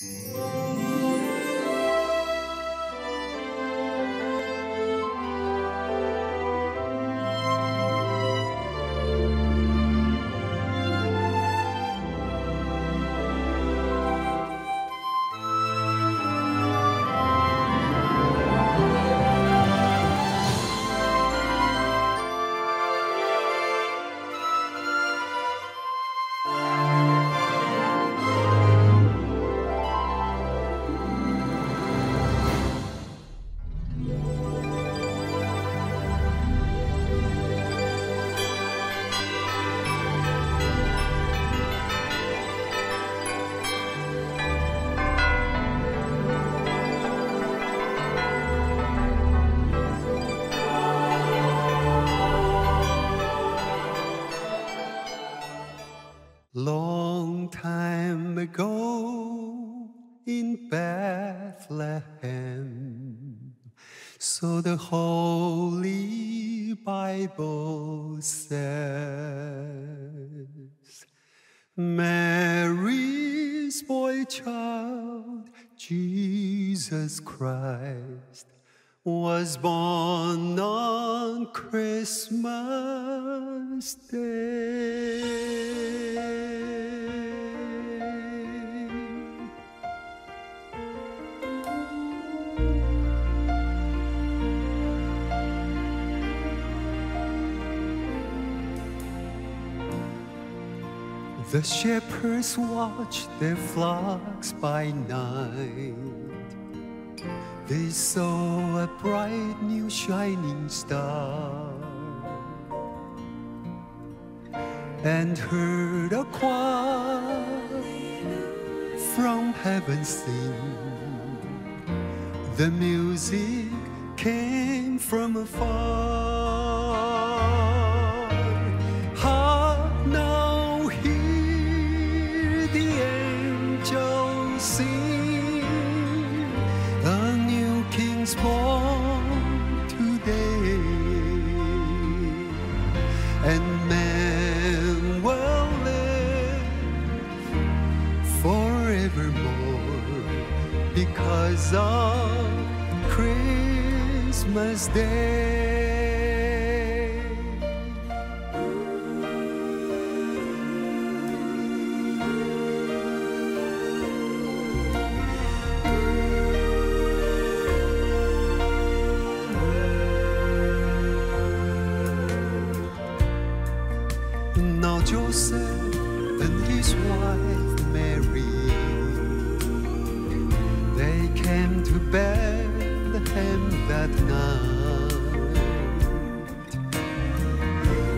Música Long time ago in Bethlehem, so the Holy Bible says, Mary's boy child, Jesus Christ, was born on Christmas Day. The shepherds watched their flocks by night. They saw a bright new shining star and heard a choir from heaven sing. The music came from afar. Christmas Day. Now Joseph and his wife Mary, they came to Bethlehem that night.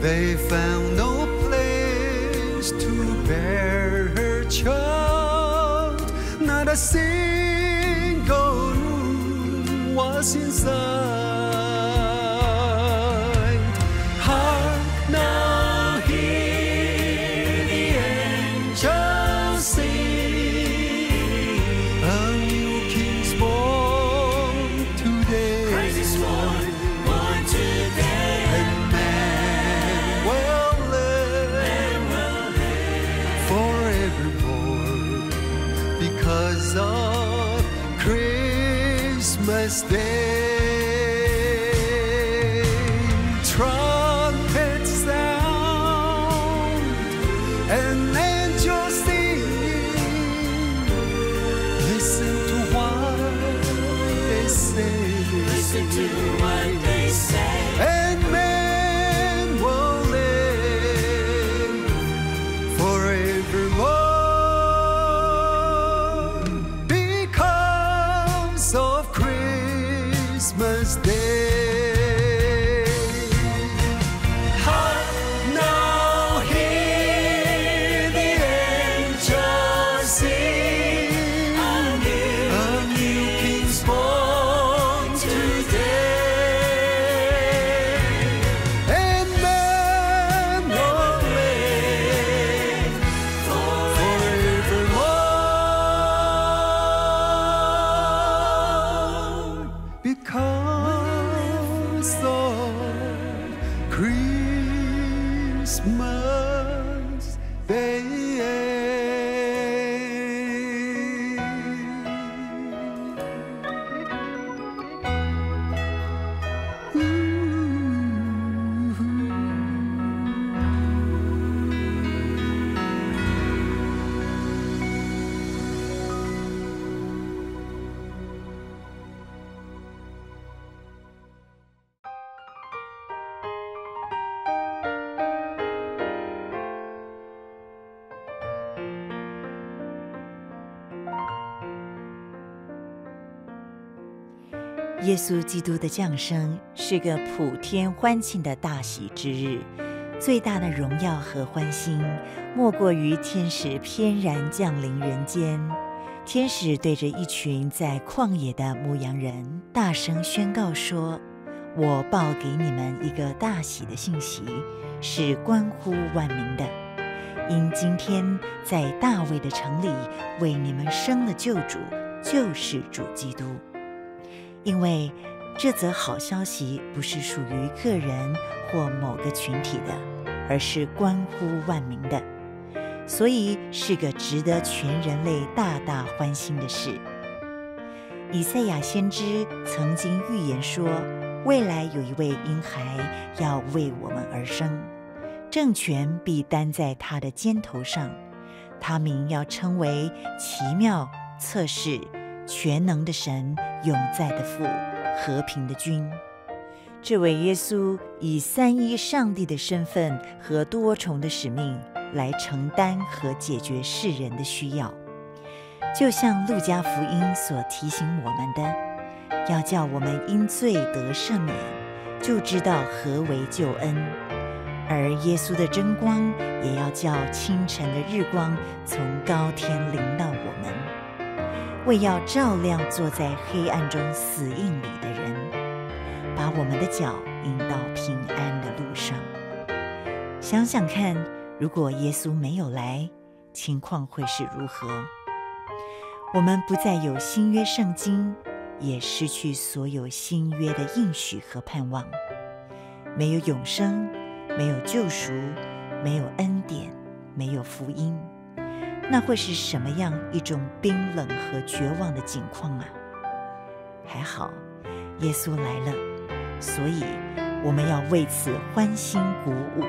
They found no place to bear her child, not a single room was inside. mistake. 耶稣基督的降生是个普天欢庆的大喜之日，最大的荣耀和欢欣，莫过于天使翩然降临人间。天使对着一群在旷野的牧羊人大声宣告说：“我报给你们一个大喜的信息，是关乎万民的。因今天在大卫的城里为你们生了救主，就是主基督。因为这则好消息不是属于个人或某个群体的，而是关乎万民的。”所以是个值得全人类大大欢欣的事。以赛亚先知曾经预言说，未来有一位婴孩要为我们而生，政权必担在他的肩头上，他名要称为奇妙、测试、全能的神、永在的父、和平的君。这位耶稣以三一上帝的身份和多重的使命。来承担和解决世人的需要，就像路加福音所提醒我们的，要叫我们因罪得赦免，就知道何为救恩；而耶稣的真光也要叫清晨的日光从高天临到我们，为要照亮坐在黑暗中死印里的人，把我们的脚引到平安的路上。想想看。如果耶稣没有来，情况会是如何？我们不再有新约圣经，也失去所有新约的应许和盼望，没有永生，没有救赎，没有恩典，没有福音，那会是什么样一种冰冷和绝望的境况啊？还好，耶稣来了，所以我们要为此欢欣鼓舞。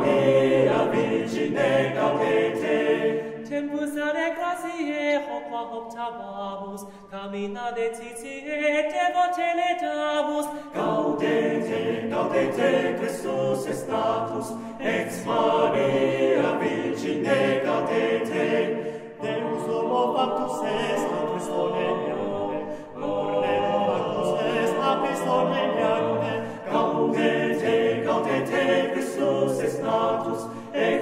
mea Virgine gaudete, tempus ad grazie hoc optabamus, camina de titie te vocele damus. Gaudete, gaudete, Christus estatus, ex Maria Virgine gaudete, Deus homo factus est, Christone meacude, Lorde homo factus est, Christone meacude, gaudete,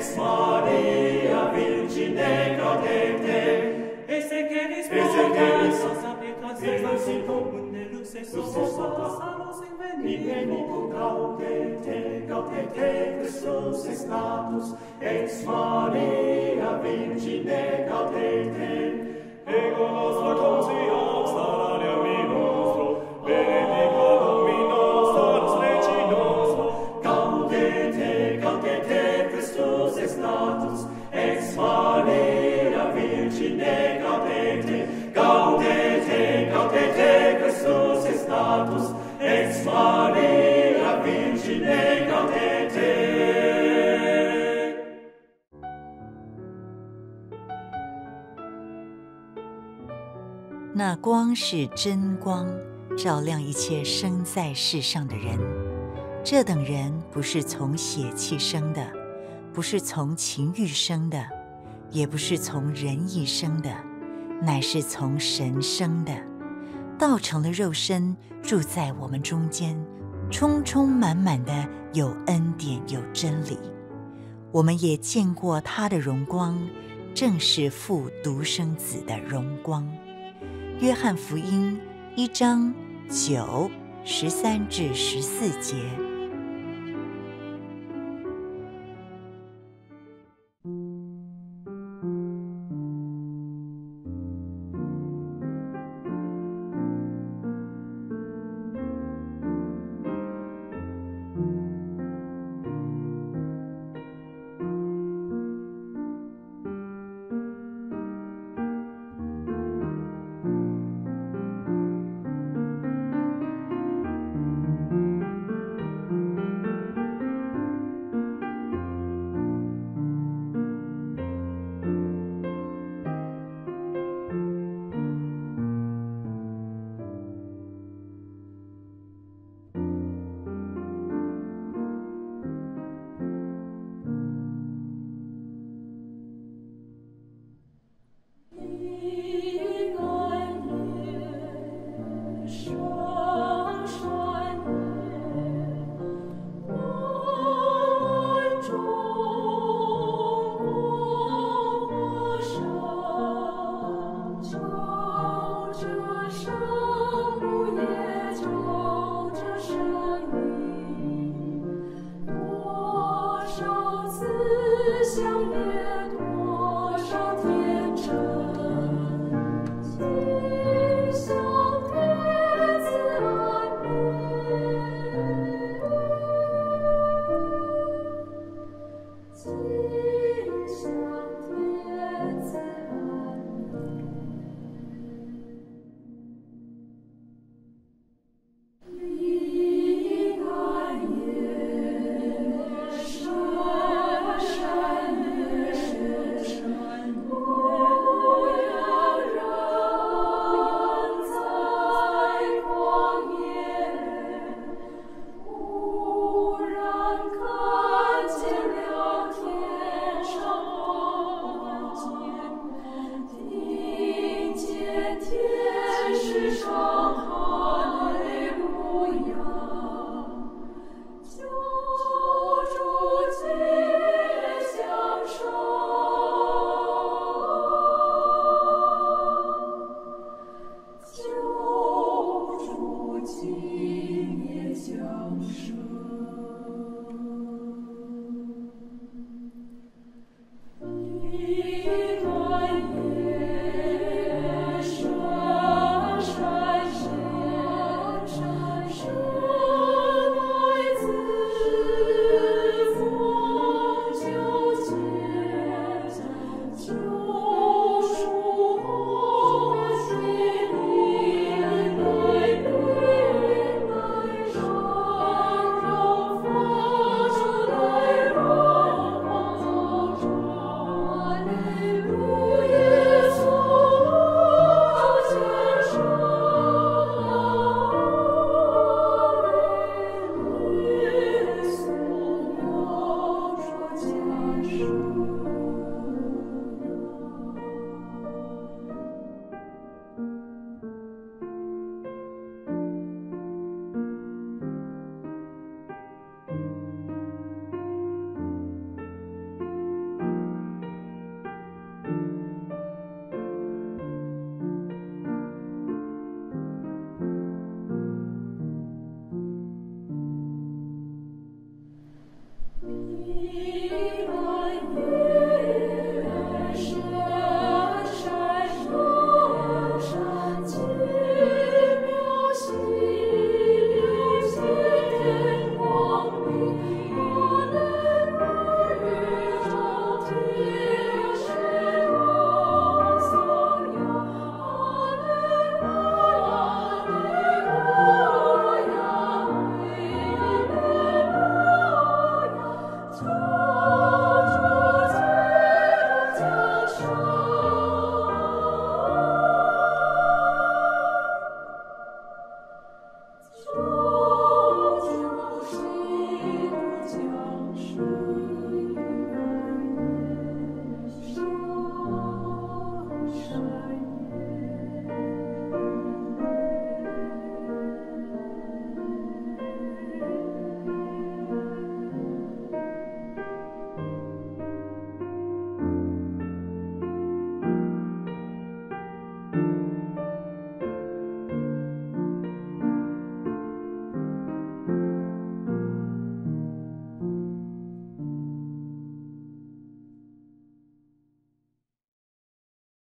ex Maria Virgine cadete, e se che risponde, se pietà, senza sito, unne luce sopra, sopra, salus in venimu, gaudete, gaudete, Christus est natus, ex Maria Virgine cadete, ego nostra consios, salaria mia, 光是真光，照亮一切生在世上的人。这等人不是从血气生的，不是从情欲生的，也不是从人意生的，乃是从神生的。道成了肉身，住在我们中间，充充满满的有恩典有真理。我们也见过他的荣光，正是父独生子的荣光。约翰福音一章九十三至十四节。Thank you.